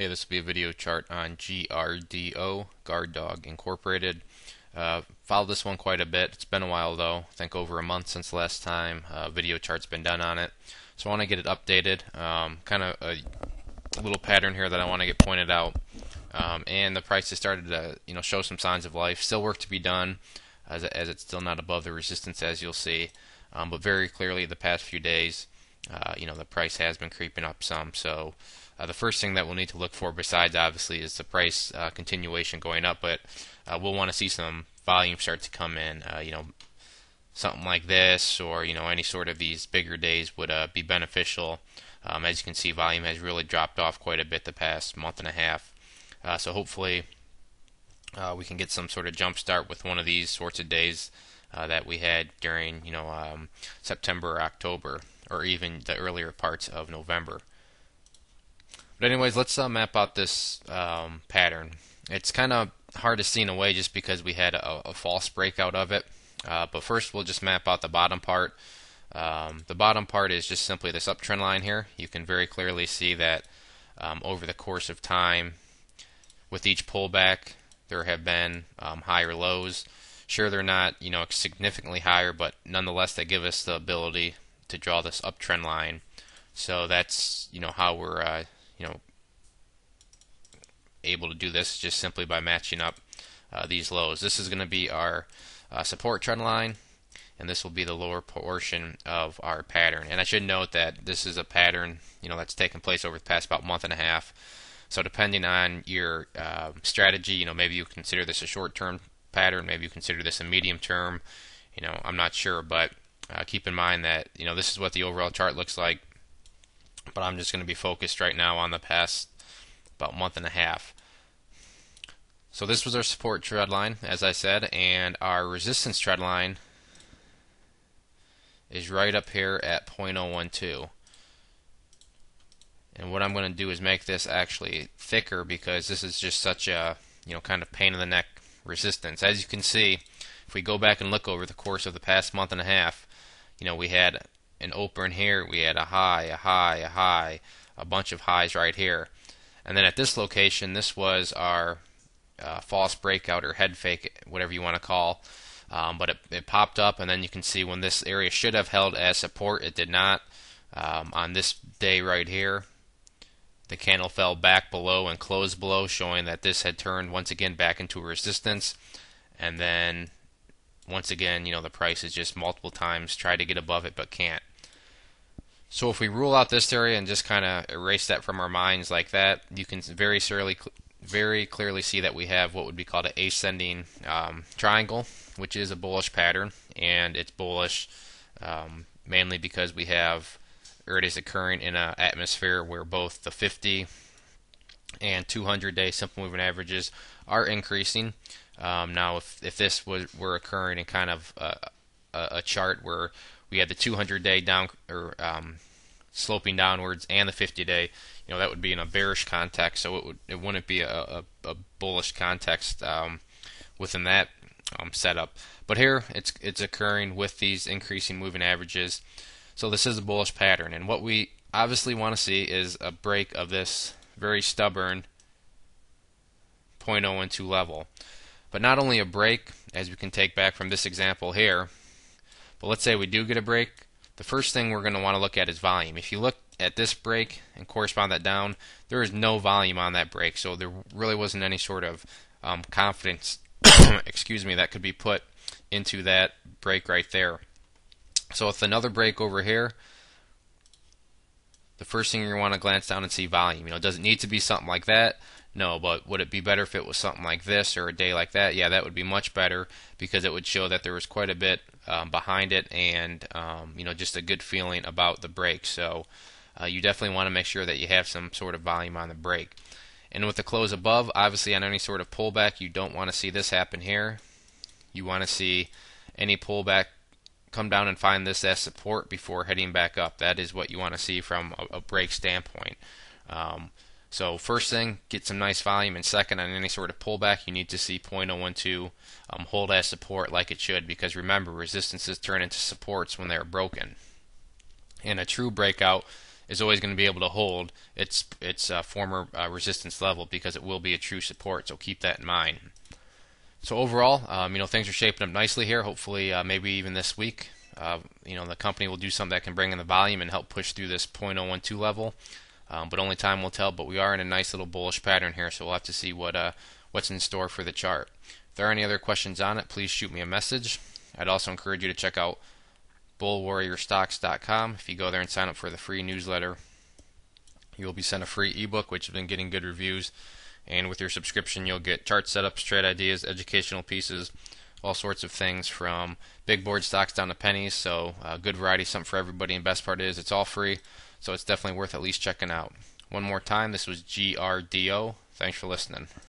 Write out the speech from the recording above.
Hey, this will be a video chart on GRDO, Guard Dog Incorporated. Uh, followed this one quite a bit. It's been a while though. I think over a month since last time uh, video chart's been done on it. So I want to get it updated. Um, kind of a, little pattern here that I want to get pointed out. Um, and the price has started to you know show some signs of life. Still work to be done as, as it's still not above the resistance as you'll see. Um, but very clearly the past few days uh, you know the price has been creeping up some. So uh, the first thing that we'll need to look for, besides obviously, is the price uh, continuation going up. But uh, we'll want to see some volume start to come in. Uh, you know, something like this, or you know, any sort of these bigger days would uh, be beneficial. Um, as you can see, volume has really dropped off quite a bit the past month and a half. so hopefully, we can get some sort of jump start with one of these sorts of days. Uh, that we had during you know um, September or October or even the earlier parts of November. But anyways, let's uh, map out this um, pattern. It's kind of hard to see in a way just because we had a, a false breakout of it. Uh, but first, we'll just map out the bottom part. Um, the bottom part is just simply this uptrend line here. You can very clearly see that um, over the course of time, with each pullback, there have been um, higher lows. Sure, they're not you know significantly higher, but nonetheless they give us the ability to draw this uptrend line. So that's you know how we're uh, you know able to do this just simply by matching up uh, these lows. This is going to be our uh, support trend line, and this will be the lower portion of our pattern. And I should note that this is a pattern you know that's taken place over the past about month and a half. So depending on your uh, strategy, you know maybe you consider this a short-term pattern. Maybe you consider this a medium term. You know, I'm not sure, but uh, keep in mind that you know this is what the overall chart looks like. But I'm just going to be focused right now on the past about month and a half. So this was our support trend line, as I said, and our resistance trend line is right up here at 0.012. And what I'm going to do is make this actually thicker because this is just such a you know kind of pain in the neck resistance. As you can see, if we go back and look over the course of the past month and a half, you know, we had an open here, we had a high, a high, a high, a bunch of highs right here. And then at this location, this was our uh, false breakout or head fake, whatever you want to call. Um, but it, it, popped up, and then you can see when this area should have held as support, it did not. Um, on this day right here, the candle fell back below and closed below, showing that this had turned once again back into a resistance. And then once again, you know, the price is just multiple times tried to get above it but can't. So if we rule out this area and just kind of erase that from our minds like that, you can very clearly, very clearly see that we have what would be called an ascending um, triangle, which is a bullish pattern, and it's bullish um, mainly because we have or it is occurring in an atmosphere where both the 50 and 200 day simple moving averages are increasing. Um, now, if, if this was, were occurring in kind of a, a, a chart where we had the 200 day down or um, sloping downwards and the 50 day, you know that would be in a bearish context, so it would it wouldn't be a, a, a bullish context um, within that um, setup. But here it's it's occurring with these increasing moving averages. So this is a bullish pattern, and what we obviously want to see is a break of this very stubborn 0.012 level. But not only a break, as we can take back from this example here, but let's say we do get a break, the first thing we're going to want to look at is volume. If you look at this break and correspond that down, there is no volume on that break, so there really wasn't any sort of um, confidence, excuse me, that could be put into that break right there. So with another break over here, the first thing you want to glance down and see volume. You know, it need to be something like that? No, but would it be better if it was something like this or a day like that? Yeah, that would be much better because it would show that there was quite a bit um, behind it and um, you know just a good feeling about the break. So uh, you definitely want to make sure that you have some sort of volume on the break. And with the close above, obviously on any sort of pullback, you don't want to see this happen here. You want to see any pullback come down and find this as support before heading back up. That is what you want to see from a, a break standpoint. Um, so first thing, get some nice volume, and second, on any sort of pullback, you need to see 0.012 um, hold as support like it should, because remember, resistances turn into supports when they are broken. And a true breakout is always going to be able to hold its its uh, former uh, resistance level because it will be a true support. So keep that in mind. So overall, um, you know things are shaping up nicely here. Hopefully, uh, maybe even this week, uh, you know the company will do something that can bring in the volume and help push through this 0.012 level. Um, but only time will tell. But we are in a nice little bullish pattern here, so we'll have to see what uh, what's in store for the chart. If there are any other questions on it, please shoot me a message. I'd also encourage you to check out bullwarriorstocks.com. If you go there and sign up for the free newsletter, you will be sent a free ebook, which has been getting good reviews. And with your subscription, you'll get chart setups, trade ideas, educational pieces, all sorts of things from big board stocks down to pennies. So, uh, good variety, something for everybody. And best part is, it's all free, so it's definitely worth at least checking out. One more time, this was GRDO. Thanks for listening.